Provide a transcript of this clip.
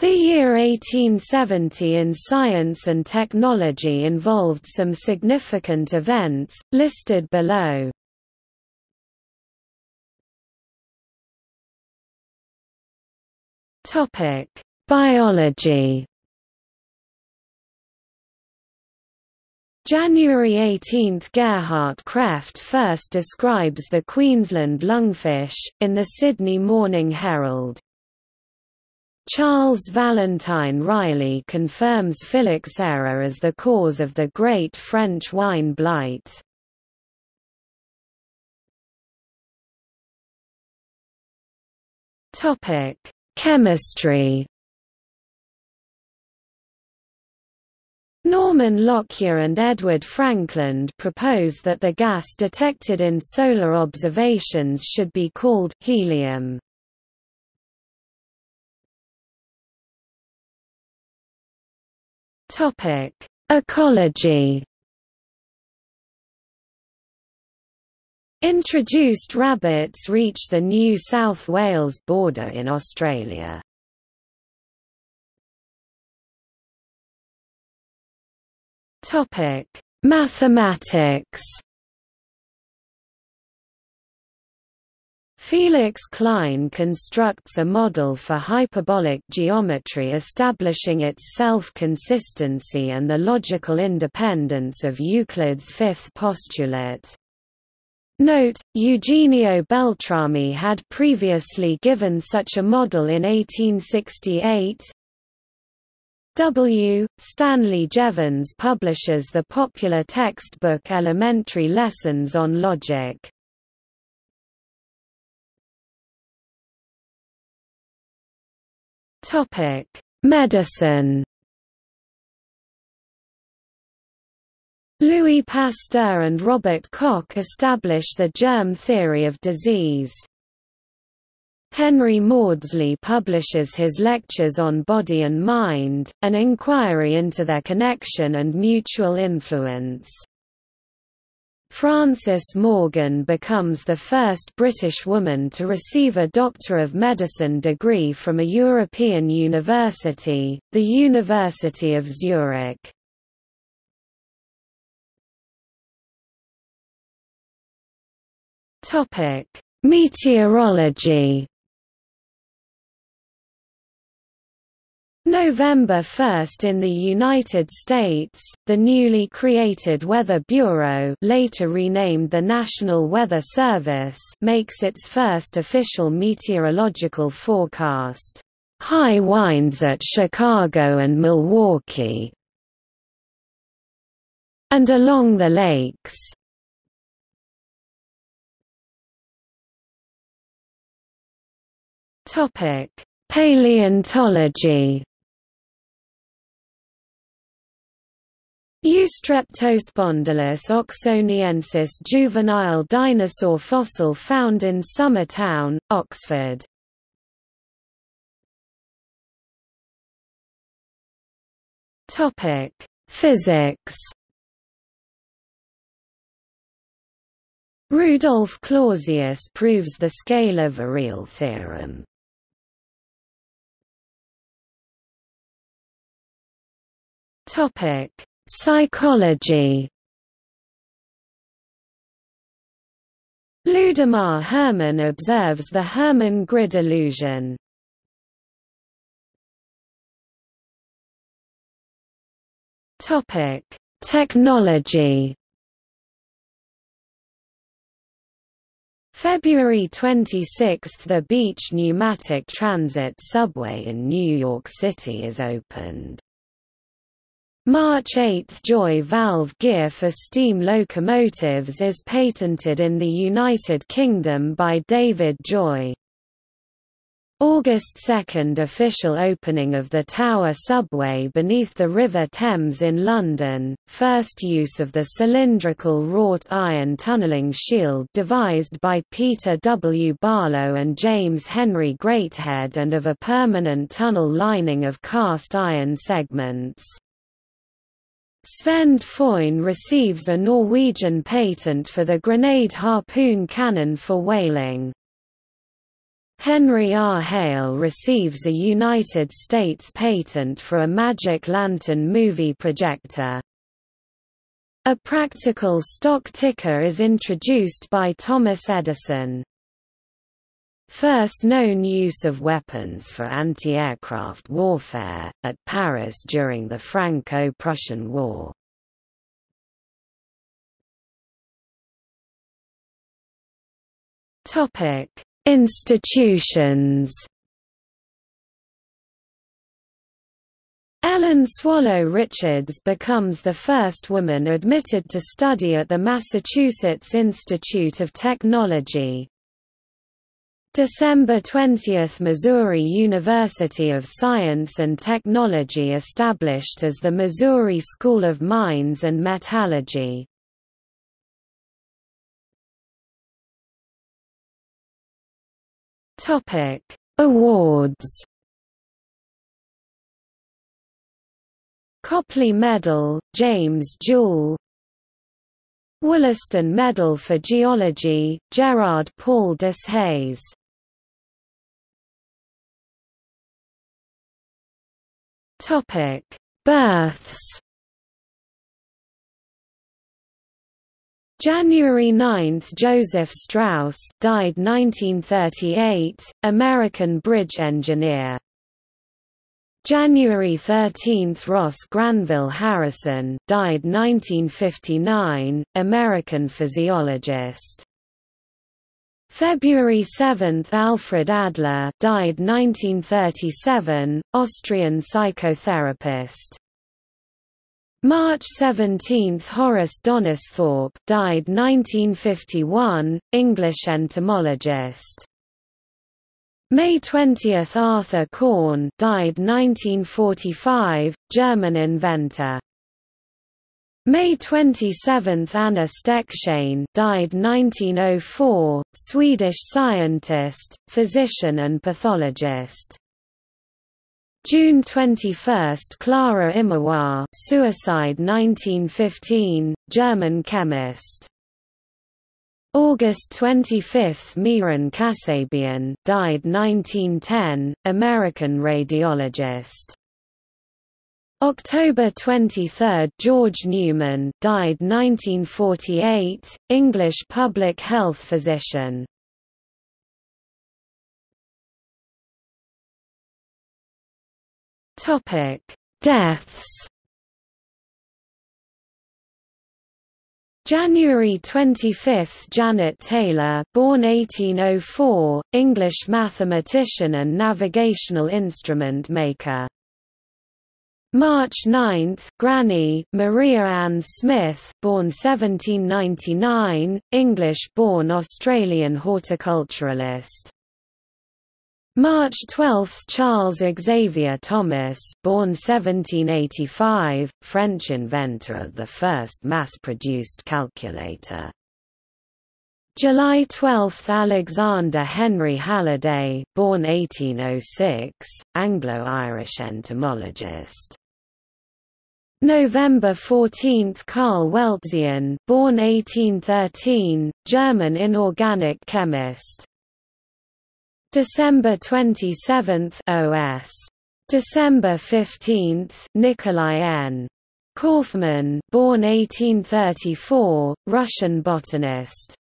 The year 1870 in science and technology involved some significant events, listed below. Biology January 18 – Gerhard Krefft first describes the Queensland lungfish, in the Sydney Morning Herald. Charles Valentine Riley confirms phylloxera as the cause of the Great French Wine Blight. Chemistry Norman Lockyer and Edward Frankland propose that the gas detected in solar observations should be called helium. Topic: Ecology. Introduced rabbits reach the New South Wales border in Australia. Topic: Mathematics. Felix Klein constructs a model for hyperbolic geometry establishing its self-consistency and the logical independence of Euclid's fifth postulate. Note, Eugenio Beltrami had previously given such a model in 1868. W. Stanley Jevons publishes the popular textbook Elementary Lessons on Logic. Topic: Medicine. Louis Pasteur and Robert Koch establish the germ theory of disease. Henry Maudsley publishes his Lectures on Body and Mind, an inquiry into their connection and mutual influence. Frances Morgan becomes the first British woman to receive a Doctor of Medicine degree from a European university, the University of Zurich. Meteorology November 1 in the United States, the newly created Weather Bureau later renamed the National Weather Service makes its first official meteorological forecast. High winds at Chicago and Milwaukee and along the lakes. Paleontology Eustreptospondylus oxoniensis juvenile dinosaur fossil found in Summertown, Oxford. Topic: Physics. Rudolf Clausius proves the scalar-Virial theorem. Topic: Psychology Ludimar Hermann observes the Hermann grid illusion. Topic: Technology. February 26 – The Beach Pneumatic Transit Subway in New York City is opened. March 8 Joy valve gear for steam locomotives is patented in the United Kingdom by David Joy. August 2 official opening of the Tower subway beneath the River Thames in London, first use of the cylindrical wrought iron tunnelling shield devised by Peter W. Barlow and James Henry Greathead and of a permanent tunnel lining of cast iron segments. Svend Foyn receives a Norwegian patent for the grenade harpoon cannon for whaling. Henry R. Hale receives a United States patent for a Magic Lantern movie projector. A practical stock ticker is introduced by Thomas Edison. First known use of weapons for anti-aircraft warfare, at Paris during the Franco-Prussian War. Institutions Ellen Swallow Richards becomes the first woman admitted to study at the Massachusetts Institute of Technology. December 20 – Missouri University of Science and Technology established as the Missouri School of Mines and Metallurgy. Awards. Copley Medal, James Joule. Wollaston Medal for Geology, Gerard Paul Deshayes Topic: Births. January 9 – Joseph Strauss died 1938, American bridge engineer January 13 – Ross Granville Harrison died 1959, American physiologist. February 7 – Alfred Adler died 1937, Austrian psychotherapist. March 17 – Horace Donisthorpe died 1951, English entomologist. May 20 – Arthur Korn died 1945, German inventor. May 27 – Anna Stecksén died 1904, Swedish scientist, physician and pathologist. June 21 – Clara Immerwahr suicide 1915, German chemist. August 25 – Mihran Kassabian died 1910, American radiologist. October 23 – George Newman died 1948, English public health physician. Topic: Deaths January 25 – Janet Taylor born 1804, English mathematician and navigational instrument maker. March 9 – Granny, Maria Ann Smith born 1799, English-born Australian horticulturalist. March 12 – Charles Xavier Thomas born 1785, French inventor of the first mass-produced calculator. July 12 – Alexander Henry Haliday born 1806, Anglo-Irish entomologist. November 14 – Karl Weltzien born 1813, German inorganic chemist. December 27 OS. December 15 Nikolai N. Kaufmann born 1834, Russian botanist.